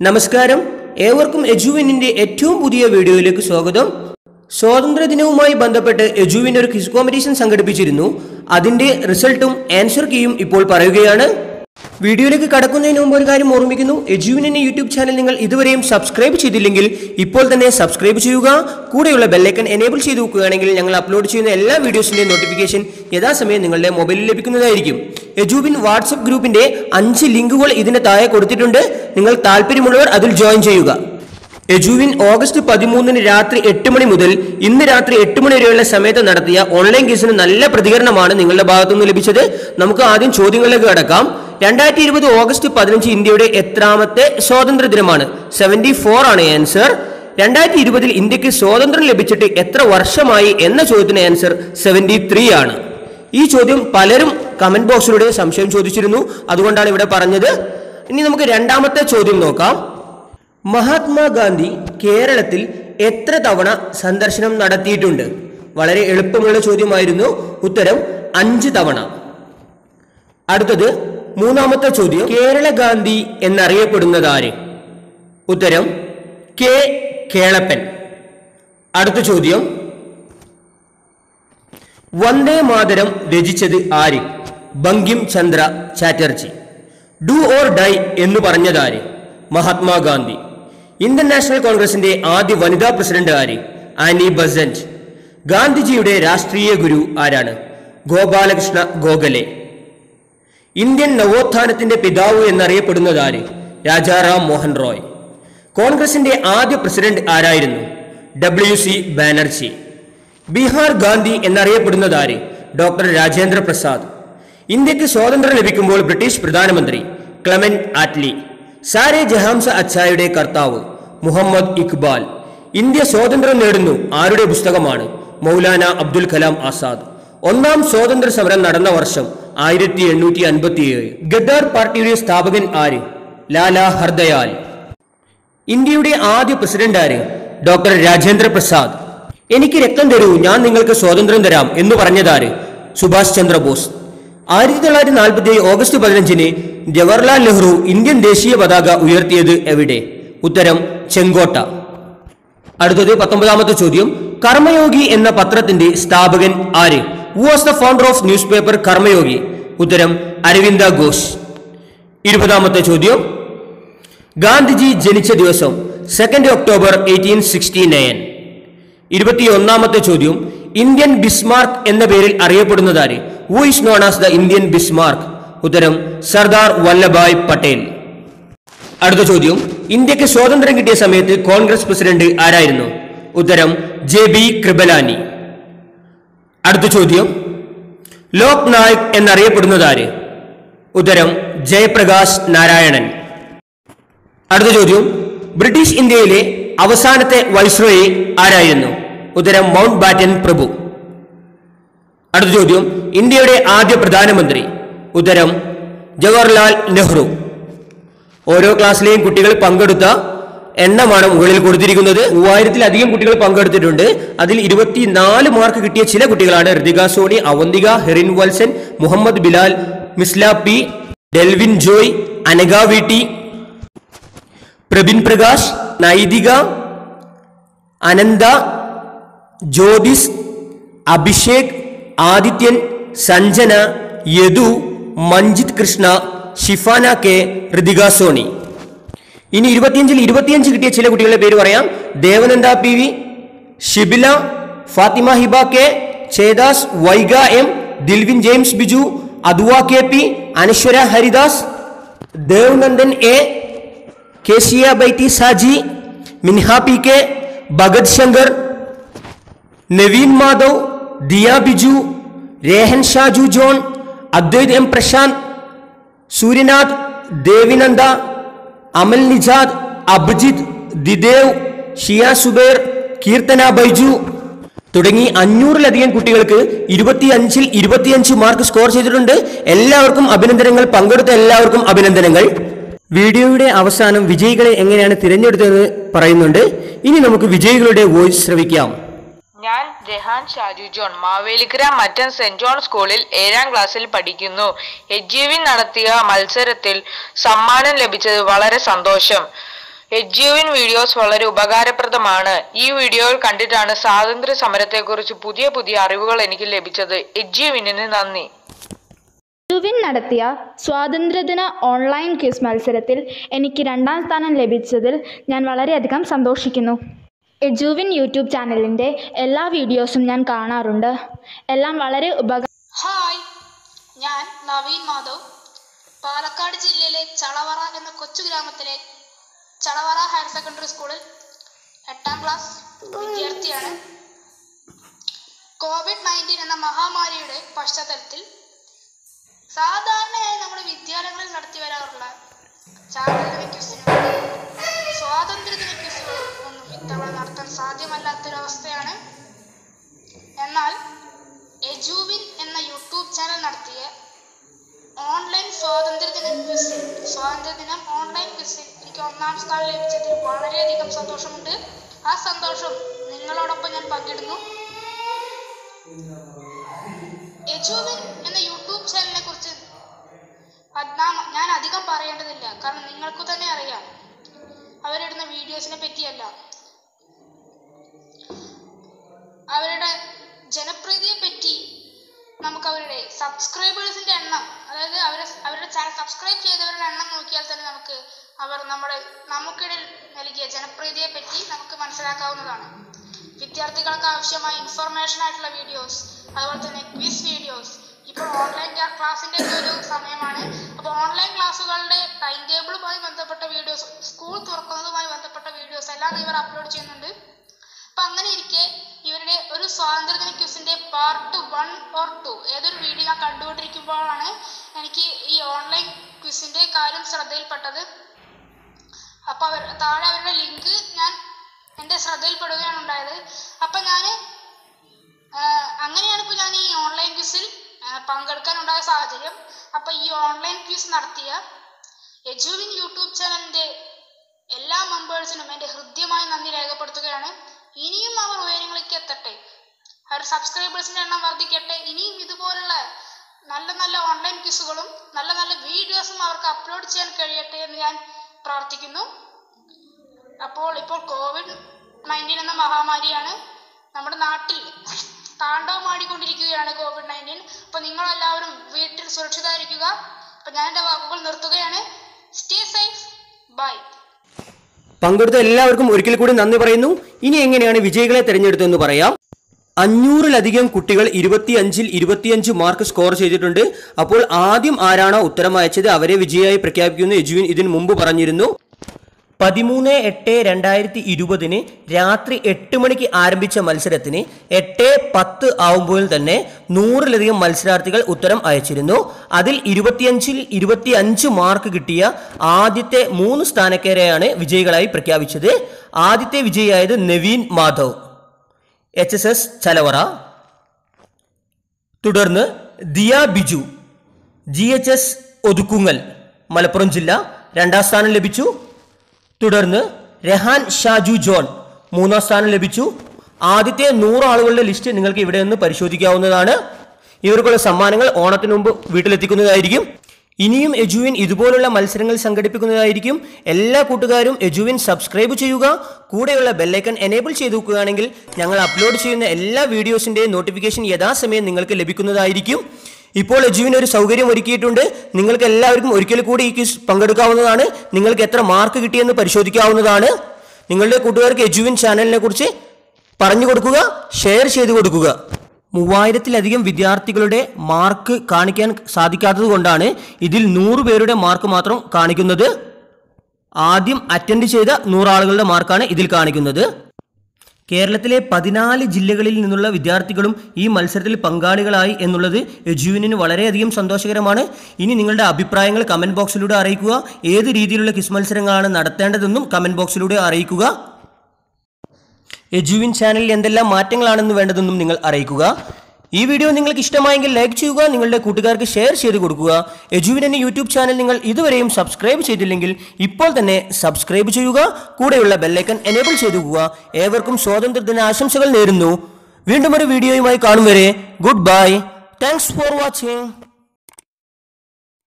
നമസ്കാരം. ഏവർക്കും എജുവിനിന്റെ ഏറ്റവും പുതിയ വീഡിയോയിലേക്ക് സ്വാഗതം. സ്വാതന്ത്ര്യ ദിനവുമായി ബന്ധപ്പെട്ട് എജുവിൻ ഒരു ക്വിസ് കോമ്പറ്റീഷൻ സംഘടിപ്പിച്ചിരുന്നു. അതിന്റെ റിസൾട്ടും ആൻസർ കീയും ഇപ്പോൾ പറയുകയാണ്. വീഡിയോയിലേക്ക് കടക്കുന്നതിന് മുമ്പ് ഒരു കാര്യം ഓർമ്മിക്കുന്നു. എജുവിനെ യൂട്യൂബ് ചാനൽ നിങ്ങൾ ഇതുവരെയും സബ്സ്ക്രൈബ് ചെയ്തില്ലെങ്കിൽ ഇപ്പോൾ തന്നെ സബ്സ്ക്രൈബ് ചെയ്യുക. കൂടെയുള്ള ബെല്ലൈക്കൺ എനേബിൾ ചെയ്ത് വെക്കുകയാണെങ്കിൽ ഞങ്ങൾ അപ്ലോഡ് ചെയ്യുന്ന എല്ലാ വീഡിയോസിന്റെയും നോട്ടിഫിക്കേഷൻ യഥാസമയം നിങ്ങളുടെ മൊബൈലിൽ ലഭിക്കുന്നതായിരിക്കും. എജുബിൻ വാട്സപ്പ് ഗ്രൂപ്പിന്റെ അഞ്ച് ലിങ്കുകൾ ഇതിന് താഴെ കൊടുത്തിട്ടുണ്ട്. നിങ്ങൾ താല്പര്യമുള്ളവർ അതിൽ ജോയിൻ ചെയ്യുക. എജുവിൻ ഓഗസ്റ്റ് പതിമൂന്നിന് രാത്രി എട്ട് മണി മുതൽ ഇന്ന് രാത്രി എട്ട് മണി വരെയുള്ള സമയത്ത് നടത്തിയ ഓൺലൈൻ കേസിന് നല്ല പ്രതികരണമാണ് നിങ്ങളുടെ ഭാഗത്തുനിന്ന് ലഭിച്ചത്. നമുക്ക് ആദ്യം ചോദ്യങ്ങളിലേക്ക് കടക്കാം. രണ്ടായിരത്തി ഇരുപത് ഓഗസ്റ്റ് പതിനഞ്ച് ഇന്ത്യയുടെ എത്രാമത്തെ സ്വാതന്ത്ര്യ ദിനമാണ്. സെവന്റി ഫോർ ആണ് ആൻസർ രണ്ടായിരത്തി ഇരുപതിൽ ഇന്ത്യയ്ക്ക് സ്വാതന്ത്ര്യം ലഭിച്ചിട്ട് എത്ര വർഷമായി എന്ന ചോദ്യത്തിന് ആൻസർ സെവന്റി ത്രീ ആണ്. ഈ ചോദ്യം പലരും കമന്റ് ബോക്സിലൂടെ സംശയം ചോദിച്ചിരുന്നു. അതുകൊണ്ടാണ് ഇവിടെ പറഞ്ഞത്. ഇനി നമുക്ക് രണ്ടാമത്തെ ചോദ്യം നോക്കാം. മഹാത്മാഗാന്ധി കേരളത്തിൽ എത്ര തവണ സന്ദർശനം നടത്തിയിട്ടുണ്ട്? വളരെ എളുപ്പമുള്ള ചോദ്യമായിരുന്നു. ഉത്തരം അഞ്ച് തവണ. അടുത്തത് മൂന്നാമത്തെ ചോദ്യം കേരള ഗാന്ധി എന്നറിയപ്പെടുന്നത് ആര്? ഉത്തരം കെ കേളപ്പൻ. അടുത്ത ചോദ്യം വന്ദേ മാതരം രചിച്ചത് ആര്? Bankim Chandra Chatterjee. Do or die എന്ന് പറഞ്ഞതാര്? മഹാത്മാഗാന്ധി. ഇന്ത്യൻ നാഷണൽ കോൺഗ്രസിന്റെ ആദ്യ വനിതാ പ്രസിഡന്റ് ആര്? Annie Besant. ഗാന്ധിജിയുടെ രാഷ്ട്രീയ ഗുരു ആരാണ്? ഗോപാലകൃഷ്ണ ഗോഖലെ. ഇന്ത്യൻ നവോത്ഥാനത്തിന്റെ പിതാവ് എന്നറിയപ്പെടുന്നത് ആര് രാജാറാം മോഹൻ റോയ്. കോൺഗ്രസിന്റെ ആദ്യ പ്രസിഡന്റ് ആരായിരുന്നു? W C Banerjee. Bihar Gandhi എന്നറിയപ്പെടുന്നത് ആര് ഡോക്ടർ രാജേന്ദ്ര പ്രസാദ്. ഇന്ത്യയ്ക്ക് സ്വാതന്ത്ര്യം ലഭിക്കുമ്പോൾ ബ്രിട്ടീഷ് പ്രധാനമന്ത്രി ക്ലമൻ ആറ്റ്ലി. സാരെ ജഹാംസ അച്ചായുടെ കർത്താവ് മുഹമ്മദ് ഇക്ബാൽ ഇന്ത്യ സ്വാതന്ത്ര്യം നേടുന്നു ആരുടെ പുസ്തകമാണ്? മൗലാന അബ്ദുൽ കലാം ആസാദ്. ഒന്നാം സ്വാതന്ത്ര്യ സമരം നടന്ന വർഷം ആയിരത്തി എണ്ണൂറ്റി അൻപത്തിയേഴ് ഗദ്ദാർ പാർട്ടിയുടെ സ്ഥാപകൻ ആര്? ലാല ഹർദയാൽ. ഇന്ത്യയുടെ ആദ്യ പ്രസിഡന്റ് ആര്? ഡോക്ടർ രാജേന്ദ്ര പ്രസാദ്. എനിക്ക് രക്തം തരൂ ഞാൻ നിങ്ങൾക്ക് സ്വാതന്ത്ര്യം തരാം എന്ന് പറഞ്ഞതാര്? സുഭാഷ് ചന്ദ്രബോസ്. ആയിരത്തി തൊള്ളായിരത്തി നാൽപ്പത്തി ഓഗസ്റ്റ് പതിനഞ്ചിന് ജവഹർലാൽ നെഹ്റു ഇന്ത്യൻ ദേശീയ പതാക ഉയർത്തിയത് എവിടെ? ഉത്തരം ചെങ്കോട്ട. അടുത്തത് പത്തൊമ്പതാമത്തെ ചോദ്യം. കർമ്മയോഗി എന്ന പത്രത്തിന്റെ സ്ഥാപകൻ ആര്? Was the founder of newspaper Karmayogi? ഉത്തരം അരവിന്ദ ഘോഷ്. ഇരുപതാമത്തെ ചോദ്യം. ഗാന്ധിജി ജനിച്ച ദിവസം second October eighteen sixty nine ഇരുപത്തിയൊന്നാമത്തെ ചോദ്യം. ഇന്ത്യൻ ബിസ്മാർക്ക് എന്ന പേരിൽ അറിയപ്പെടുന്നതാര് who is known as the Indian Bismarck ഉത്തരം സർദാർ വല്ലഭായ് പട്ടേൽ. അടുത്ത ചോദ്യം. ഇന്ത്യയ്ക്ക് സ്വാതന്ത്ര്യം കിട്ടിയ സമയത്ത് കോൺഗ്രസ് പ്രസിഡന്റ് ആരായിരുന്നു? ഉത്തരം ജെ ബി കൃപലാനി. അടുത്ത ചോദ്യം. ലോക് നായക് ആര്? ഉത്തരം ജയപ്രകാശ് നാരായണൻ. അടുത്ത ചോദ്യം. ബ്രിട്ടീഷ് ഇന്ത്യയിലെ അവസാനത്തെ വൈസ്രോയി ആരായിരുന്നു? ഉത്തരം മൗണ്ട് ബാറ്റൻ പ്രഭു. അടുത്ത ചോദ്യം. ഇന്ത്യയുടെ ആദ്യ പ്രധാനമന്ത്രി ഉദരം ജവഹർലാൽ നെഹ്റു. ഓരോ ക്ലാസ്സിലെയും കുട്ടികൾ പങ്കെടുത്ത എണ്ണമാണ് മുകളിൽ കൊടുത്തിരിക്കുന്നത്. മൂവായിരത്തിലധികം കുട്ടികൾ പങ്കെടുത്തിട്ടുണ്ട്. അതിൽ ഇരുപത്തിനാല് മാർക്ക് കിട്ടിയ ചില കുട്ടികളാണ് Ritika Soni Avanthika Herin Valsan Muhammad Bilal Misla P Delvin Joy Anagha V Prabin Prakash Naithika Anantha Jyothis Abhishek Adithyan Sanjana Yadu Manjith Krishna Shifana K Rithika Soni. ഇനി ഇരുപത്തിയഞ്ചിൽ ഇരുപത്തിയഞ്ച് കിട്ടിയ ചില കുട്ടികളുടെ പേര് പറയാം. Devananda P V Shibila Fathima Hiba K Chedas Vaiga M Dilvin James Biju Adhuva K P Anaswara Haridas Devanandan A Keziah Baiti Saji Minha P K Bhagath Shankar Naveen Madhav Diya Biju Rehan Shaju John Advaith M Prashanth Suryanath Devinanda Amal Nijad Abhijith Dhidev Shiya Suber Keerthana Baiju തുടങ്ങി അഞ്ഞൂറിലധികം കുട്ടികൾക്ക് ഇരുപത്തിയഞ്ചിൽ ഇരുപത്തിയഞ്ച് mark score ചെയ്തിട്ടുണ്ട്. എല്ലാവർക്കും അഭിനന്ദനങ്ങൾ. പങ്കെടുത്ത എല്ലാവർക്കും അഭിനന്ദനങ്ങൾ. വീഡിയോയുടെ അവസാനം വിജയികളെ എങ്ങനെയാണ് തിരഞ്ഞെടുത്തതെന്ന് പറയുന്നുണ്ട്. ഇനി നമുക്ക് വിജയികളുടെ വോയിസ് ശ്രവിക്കാം. ഞാൻ Jahan Shaju John Mavelikkara മറ്റൻ saint John സ്കൂളിൽ ഏഴാം ക്ലാസ്സിൽ പഠിക്കുന്നു. എജീവിൻ നടത്തിയ മത്സരത്തിൽ സമ്മാനം ലഭിച്ചത് വളരെ സന്തോഷം. എജ്യുവിൻ വീഡിയോസ് വളരെ ഉപകാരപ്രദമാണ്. ഈ വീഡിയോ കണ്ടിട്ടാണ് സ്വാതന്ത്ര്യ സമരത്തെക്കുറിച്ച് പുതിയ പുതിയ അറിവുകൾ എനിക്ക് ലഭിച്ചത്. എജ്യുവിന് നന്ദി. ജുവിൻ നടത്തിയ സ്വാതന്ത്ര്യദിന ഓൺലൈൻ ക്വിസ് മത്സരത്തിൽ എനിക്ക് രണ്ടാം സ്ഥാനം ലഭിച്ചതിൽ ഞാൻ വളരെയധികം സന്തോഷിക്കുന്നു. എജുവിൻ യൂട്യൂബ് ചാനലിന്റെ എല്ലാ വീഡിയോസും ഞാൻ കാണാറുണ്ട്. എല്ലാം വളരെ ഉപകാര ഹായ് ഞാൻ നവീൻ മാധവ്. പാലക്കാട് ജില്ലയിലെ ചളവറ എന്ന കൊച്ചു ഗ്രാമത്തിലെ ചളവറ ഹയർ സെക്കൻഡറി സ്കൂളിൽ എട്ടാം ക്ലാസ് വിദ്യാർത്ഥിയാണ്. കോവിഡ് നയന്റീൻ എന്ന മഹാമാരിയുടെ പശ്ചാത്തലത്തിൽ സാധാരണയായി നമ്മുടെ വിദ്യാലയങ്ങളിൽ നടത്തി വരാറുള്ള ക്വിസിനും സ്വാതന്ത്ര്യദിന ഇത്തവണ നടത്താൻ സാധ്യമല്ലാത്തൊരവസ്ഥയാണ്. എന്നാൽ എജുവിൻ എന്ന യൂട്യൂബ് ചാനൽ നടത്തിയ ഓൺലൈൻ സ്വാതന്ത്ര്യദിന ക്വിസിൽ സ്വാതന്ത്ര്യദിനം ഓൺലൈൻ ക്വിസിൽ എനിക്ക് ഒന്നാം സ്ഥാനം ലഭിച്ചതിൽ വളരെയധികം സന്തോഷമുണ്ട്. ആ സന്തോഷം നിങ്ങളോടൊപ്പം ഞാൻ പങ്കിടുന്നു. എജുവിൻ എന്ന യൂട്യൂബ് ചാനലിനെ കുറിച്ച് ഞാൻ അധികം പറയേണ്ടതില്ല. കാരണം നിങ്ങൾക്ക് തന്നെ അറിയാം. അവരിടുന്ന വീഡിയോസിനെ പറ്റിയല്ല. അവരുടെ ജനപ്രീതിയെ പറ്റി നമുക്ക് അവരുടെ സബ്സ്ക്രൈബേഴ്സിന്റെ എണ്ണം അതായത് അവരെ അവരുടെ ചാനൽ സബ്സ്ക്രൈബ് ചെയ്തവരുടെ എണ്ണം നോക്കിയാൽ തന്നെ നമുക്ക് അവർ നമ്മുടെ നമുക്കിടയിൽ നൽകിയ ജനപ്രീതിയെ പറ്റി നമുക്ക് മനസ്സിലാക്കാവുന്നതാണ്. വിദ്യാർത്ഥികൾക്ക് ആവശ്യമായ ഇൻഫർമേഷൻ ആയിട്ടുള്ള വീഡിയോസ് അതുപോലെ തന്നെ ക്വിസ് വീഡിയോസ് ഇപ്പോൾ ഓൺലൈൻ ക്ലാസ്സിന്റെ ഒക്കെ ഒരു സമയമാണ്. അപ്പോൾ ഓൺലൈൻ ക്ലാസ്സുകളുടെ ടൈം ടേബിളുമായി ബന്ധപ്പെട്ട വീഡിയോസ് സ്കൂൾ തുറക്കുന്നതുമായി ബന്ധപ്പെട്ട വീഡിയോസ് എല്ലാം ഇവർ അപ്ലോഡ് ചെയ്യുന്നുണ്ട്. അപ്പൊ അങ്ങനെ ഇരിക്കെ പാർട്ട് വൺ ഓർ ടു ഏതൊരു വീഡിയോ ഞാൻ കണ്ടുകൊണ്ടിരിക്കുമ്പോഴാണ് എനിക്ക് ഈ ഓൺലൈൻ ക്വിസിന്റെ കാര്യം ശ്രദ്ധയിൽപ്പെട്ടത്. അപ്പൊ അവർ താഴെ അവരുടെ ലിങ്ക് ഞാൻ എന്റെ ശ്രദ്ധയിൽപ്പെടുകയാണ് ഉണ്ടായത്. അപ്പൊ ഞാൻ അങ്ങനെയാണ് ഇപ്പൊ ഞാൻ ഈ ഓൺലൈൻ ക്വിസിൽ പങ്കെടുക്കാനുണ്ടായ സാഹചര്യം. അപ്പൊ ഈ ഓൺലൈൻ ക്വിസ് നടത്തിയ എജുവിൻ യൂട്യൂബ് ചാനലിന്റെ എല്ലാ മെമ്പേഴ്സിനും എന്റെ ഹൃദ്യമായി നന്ദി രേഖപ്പെടുത്തുകയാണ്. ഇനിയും അവർ ഉയരങ്ങളിലേക്ക് എത്തട്ടെ. അവർ സബ്സ്ക്രൈബേഴ്സിന്റെ എണ്ണം വർദ്ധിക്കട്ടെ. ഇനിയും ഇതുപോലുള്ള നല്ല നല്ല ഓൺലൈൻ ക്വിസുകളും നല്ല നല്ല വീഡിയോസും അവർക്ക് അപ്ലോഡ് ചെയ്യാൻ കഴിയട്ടെ എന്ന് ഞാൻ പ്രാർത്ഥിക്കുന്നു. അപ്പോൾ ഇപ്പോൾ കോവിഡ് നയന്റീൻ എന്ന മഹാമാരിയാണ് നമ്മുടെ നാട്ടിൽ താണ്ഡവമാടിക്കൊണ്ടിരിക്കുകയാണ് കോവിഡ് നയന്റീൻ അപ്പോൾ നിങ്ങളെല്ലാവരും വീട്ടിൽ സുരക്ഷിതമായിരിക്കുക അപ്പോൾ ഞാൻ എന്റെ വാക്കുകൾ നിർത്തുകയാണ്. സ്റ്റേ സേഫ് ബൈ പങ്കെടുത്ത എല്ലാവർക്കും ഒരിക്കൽ കൂടി നന്ദി പറയുന്നു. ഇനി എങ്ങനെയാണ് വിജയികളെ തിരഞ്ഞെടുത്തതെന്ന് പറയാം. അഞ്ഞൂറിലധികം കുട്ടികൾ ഇരുപത്തിയഞ്ചിൽ ഇരുപത്തിയഞ്ച് മാർക്ക് സ്കോർ ചെയ്തിട്ടുണ്ട്. അപ്പോൾ ആദ്യം ആരാണോ ഉത്തരം അയച്ചത് അവരെ വിജയമായി പ്രഖ്യാപിക്കുന്നു യജുവിൻ ഇതിനു മുമ്പ് പറഞ്ഞിരുന്നു. പതിമൂന്ന് എട്ട് രണ്ടായിരത്തി ഇരുപതിന് രാത്രി എട്ട് മണിക്ക് ആരംഭിച്ച മത്സരത്തിന് എട്ട് പത്ത് ആവുമ്പോൾ തന്നെ നൂറിലധികം മത്സരാർത്ഥികൾ ഉത്തരം അയച്ചിരുന്നു. അതിൽ ഇരുപത്തിയഞ്ചിൽ ഇരുപത്തി അഞ്ച് മാർക്ക് കിട്ടിയ ആദ്യത്തെ മൂന്ന് സ്ഥാനക്കാരെയാണ് വിജയികളായി പ്രഖ്യാപിച്ചത്. ആദ്യത്തെ വിജയിയായത് Naveen Madhav. H S S Chalavara. തുടർന്ന് Diya Biju G H S Othukkungal Malappuram ജില്ല രണ്ടാം സ്ഥാനം ലഭിച്ചു. തുടർന്ന് രഹാൻ ഷാജു ജോൺ മൂന്നാം സ്ഥാനം ലഭിച്ചു. ആദ്യത്തെ നൂറ് ആളുകളുടെ ലിസ്റ്റ് നിങ്ങൾക്ക് ഇവിടെ നിന്ന് പരിശോധിക്കാവുന്നതാണ്. ഇവർക്കുള്ള സമ്മാനങ്ങൾ ഓണത്തിന് മുമ്പ് വീട്ടിലെത്തിക്കുന്നതായിരിക്കും. ഇനിയും എജുവിൻ ഇതുപോലുള്ള മത്സരങ്ങൾ സംഘടിപ്പിക്കുന്നതായിരിക്കും. എല്ലാ കൂട്ടുകാരും എജുവിൻ സബ്സ്ക്രൈബ് ചെയ്യുക. കൂടെയുള്ള ബെല്ലൈക്കൺ എനേബിൾ ചെയ്തു വെക്കുകയാണെങ്കിൽ ഞങ്ങൾ അപ്ലോഡ് ചെയ്യുന്ന എല്ലാ വീഡിയോസിന്റെയും നോട്ടിഫിക്കേഷൻ യഥാസമയം നിങ്ങൾക്ക് ലഭിക്കുന്നതായിരിക്കും. ഇപ്പോൾ എജുവിന് ഒരു സൗകര്യം ഒരുക്കിയിട്ടുണ്ട്. നിങ്ങൾക്ക് എല്ലാവർക്കും ഒരിക്കൽ കൂടി ഈ ക്വിസ് പങ്കെടുക്കാവുന്നതാണ്. നിങ്ങൾക്ക് എത്ര മാർക്ക് കിട്ടിയെന്ന് പരിശോധിക്കാവുന്നതാണ്. നിങ്ങളുടെ കൂട്ടുകാർക്ക് എജുവിൻ ചാനലിനെ കുറിച്ച് പറഞ്ഞു കൊടുക്കുക ഷെയർ ചെയ്തു കൊടുക്കുക. മൂവായിരത്തിലധികം വിദ്യാർത്ഥികളുടെ മാർക്ക് കാണിക്കാൻ സാധിക്കാത്തത് കൊണ്ടാണ് ഇതിൽ നൂറ് പേരുടെ മാർക്ക് മാത്രം കാണിക്കുന്നത്. ആദ്യം അറ്റൻഡ് ചെയ്ത നൂറാളുകളുടെ മാർക്കാണ് ഇതിൽ കാണിക്കുന്നത്. കേരളത്തിലെ പതിനാല് ജില്ലകളിൽ നിന്നുള്ള വിദ്യാർത്ഥികളും ഈ മത്സരത്തിൽ പങ്കാളികളായി എന്നുള്ളത് എജുവിന് വളരെയധികം സന്തോഷകരമാണ്. ഇനി നിങ്ങളുടെ അഭിപ്രായങ്ങൾ കമന്റ് ബോക്സിലൂടെ അറിയിക്കുക. ഏത് രീതിയിലുള്ള ക്വിസ് മത്സരങ്ങളാണ് നടത്തേണ്ടതെന്നും കമന്റ് ബോക്സിലൂടെ അറിയിക്കുക. എജുവിൻ ചാനലിൽ എന്തെല്ലാം മാറ്റങ്ങളാണെന്ന് വേണ്ടതെന്നും നിങ്ങൾ അറിയിക്കുക. ഈ വീഡിയോ നിങ്ങൾക്ക് ഇഷ്ടമായെങ്കിൽ ലൈക്ക് ചെയ്യുക നിങ്ങളുടെ കൂട്ടുകാർക്ക് ഷെയർ ചെയ്ത് കൊടുക്കുക. എജുവിൻ എന്ന യൂട്യൂബ് ചാനൽ നിങ്ങൾ ഇതുവരെയും സബ്സ്ക്രൈബ് ചെയ്തില്ലെങ്കിൽ ഇപ്പോൾ തന്നെ സബ്സ്ക്രൈബ് ചെയ്യുക കൂടെയുള്ള ബെല്ലൈക്കൺ എനേബിൾ ചെയ്തുക ഏവർക്കും സ്വാതന്ത്ര്യദിന ആശംസകൾ നേരുന്നു. വീണ്ടും ഒരു വീഡിയോയുമായി കാണും വരെ. Good bye thanks for watching